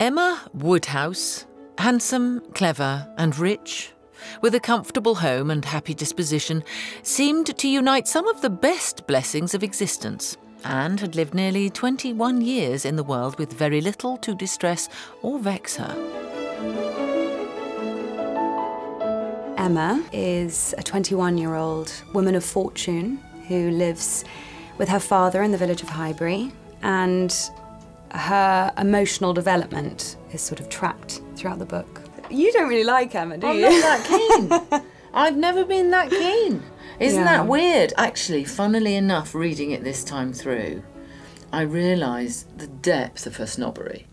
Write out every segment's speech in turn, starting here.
Emma Woodhouse, handsome, clever, and rich, with a comfortable home and happy disposition, seemed to unite some of the best blessings of existence, and had lived nearly 21 years in the world with very little to distress or vex her. Emma is a 21 year old woman of fortune who lives with her father in the village of Highbury, and her emotional development is sort of tracked throughout the book. You don't really like Emma, do I'm you? not that keen. I've never been that keen. Isn't Yeah. that weird? Actually, funnily enough, reading it this time through, I realised the depth of her snobbery.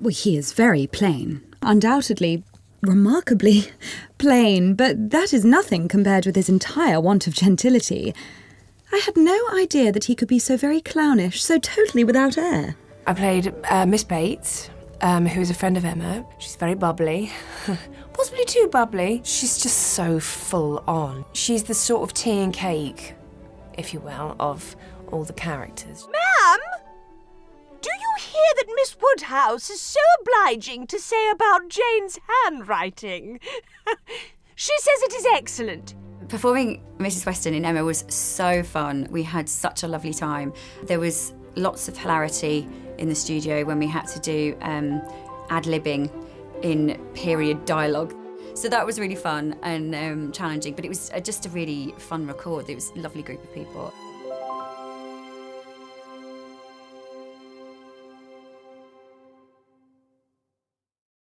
Well, he is very plain. Undoubtedly, remarkably plain, but that is nothing compared with his entire want of gentility. I had no idea that he could be so very clownish, so totally without air. I played uh, Miss Bates, um, who is a friend of Emma. She's very bubbly, possibly too bubbly. She's just so full on. She's the sort of tea and cake, if you will, of all the characters. Ma'am? Do you hear that Miss Woodhouse is so obliging to say about Jane's handwriting? she says it is excellent. Performing Mrs. Weston in Emma was so fun. We had such a lovely time. There was lots of hilarity in the studio when we had to do um, ad libbing in period dialogue. So that was really fun and um, challenging, but it was uh, just a really fun record. It was a lovely group of people.